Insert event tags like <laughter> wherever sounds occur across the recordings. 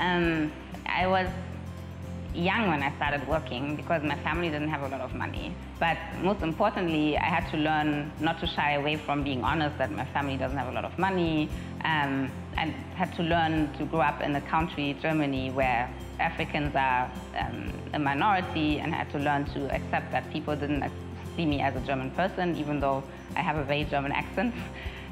Um, I was young when I started working because my family didn't have a lot of money. But most importantly, I had to learn not to shy away from being honest that my family doesn't have a lot of money. Um, and had to learn to grow up in a country, Germany, where Africans are um, a minority and had to learn to accept that people didn't see me as a German person, even though I have a very German <laughs> accent.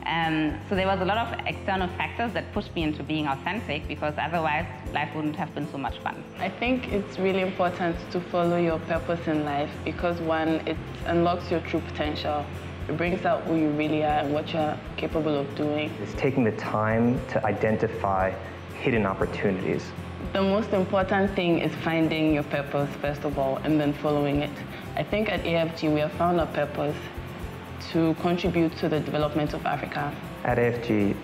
Um, so there was a lot of external factors that pushed me into being authentic because otherwise life wouldn't have been so much fun. I think it's really important to follow your purpose in life because one, it unlocks your true potential. It brings out who you really are and what you're capable of doing. It's taking the time to identify hidden opportunities. The most important thing is finding your purpose, first of all, and then following it. I think at AFG we have found our purpose to contribute to the development of Africa. At AFG,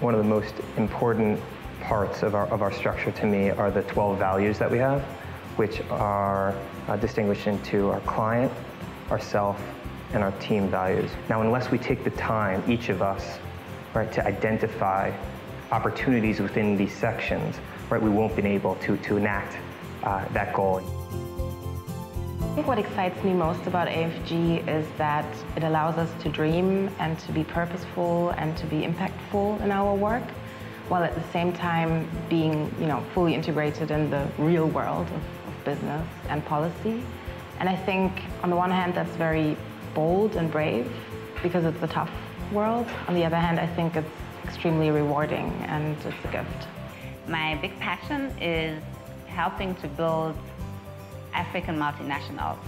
one of the most important parts of our, of our structure to me are the 12 values that we have, which are uh, distinguished into our client, ourself, and our team values. Now, unless we take the time, each of us, right, to identify opportunities within these sections, right, we won't be able to, to enact uh, that goal. I think what excites me most about AFG is that it allows us to dream and to be purposeful and to be impactful in our work, while at the same time being, you know, fully integrated in the real world of, of business and policy. And I think, on the one hand, that's very bold and brave because it's a tough world. On the other hand, I think it's extremely rewarding and it's a gift. My big passion is helping to build African multinationals.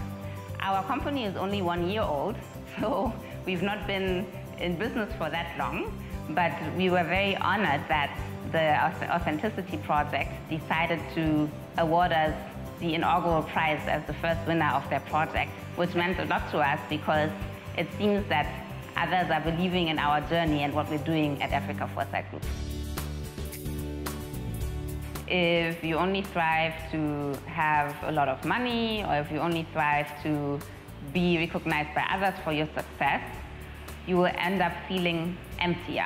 Our company is only one year old, <laughs> so we've not been in business for that long, but we were very honored that the Authenticity Project decided to award us the inaugural prize as the first winner of their project, which meant a lot to us because it seems that others are believing in our journey and what we're doing at Africa Foresight Group if you only strive to have a lot of money or if you only strive to be recognized by others for your success, you will end up feeling emptier.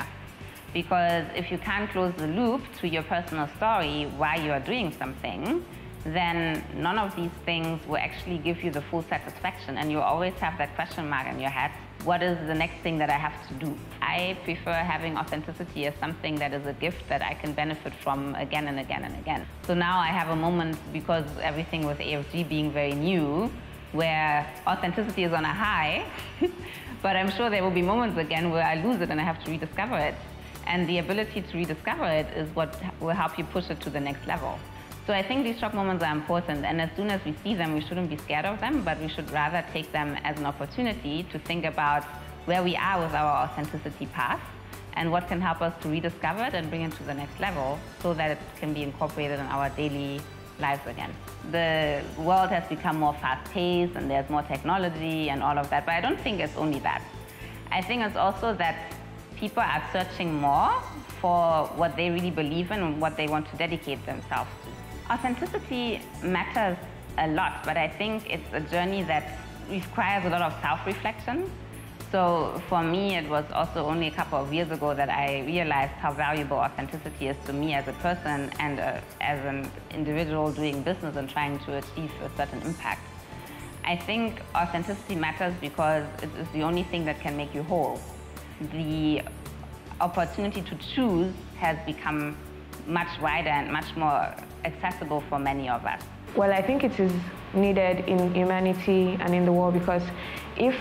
Because if you can't close the loop to your personal story why you are doing something, then none of these things will actually give you the full satisfaction and you always have that question mark in your head what is the next thing that I have to do? I prefer having authenticity as something that is a gift that I can benefit from again and again and again. So now I have a moment because everything with AFG being very new, where authenticity is on a high, <laughs> but I'm sure there will be moments again where I lose it and I have to rediscover it. And the ability to rediscover it is what will help you push it to the next level. So I think these shock moments are important, and as soon as we see them, we shouldn't be scared of them, but we should rather take them as an opportunity to think about where we are with our authenticity path and what can help us to rediscover it and bring it to the next level so that it can be incorporated in our daily lives again. The world has become more fast-paced and there's more technology and all of that, but I don't think it's only that. I think it's also that people are searching more for what they really believe in and what they want to dedicate themselves to. Authenticity matters a lot, but I think it's a journey that requires a lot of self-reflection. So for me, it was also only a couple of years ago that I realized how valuable authenticity is to me as a person and uh, as an individual doing business and trying to achieve a certain impact. I think authenticity matters because it is the only thing that can make you whole. The opportunity to choose has become much wider and much more accessible for many of us? Well, I think it is needed in humanity and in the world because if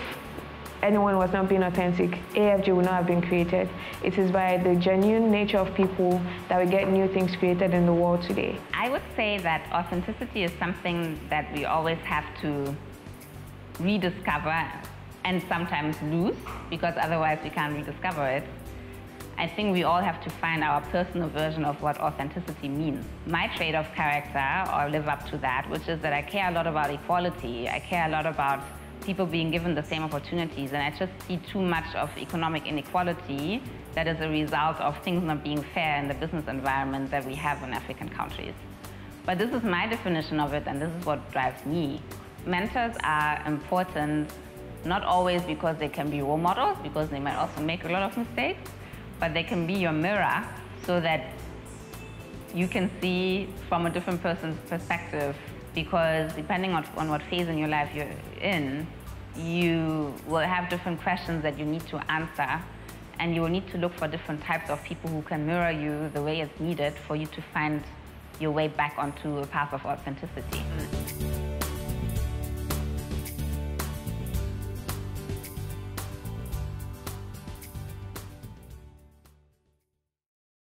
anyone was not being authentic, AFG would not have been created. It is by the genuine nature of people that we get new things created in the world today. I would say that authenticity is something that we always have to rediscover and sometimes lose because otherwise we can't rediscover it. I think we all have to find our personal version of what authenticity means. My trait of character, or live up to that, which is that I care a lot about equality. I care a lot about people being given the same opportunities, and I just see too much of economic inequality that is a result of things not being fair in the business environment that we have in African countries. But this is my definition of it, and this is what drives me. Mentors are important, not always because they can be role models, because they might also make a lot of mistakes, but they can be your mirror so that you can see from a different person's perspective because depending on, on what phase in your life you're in, you will have different questions that you need to answer and you will need to look for different types of people who can mirror you the way it's needed for you to find your way back onto a path of authenticity.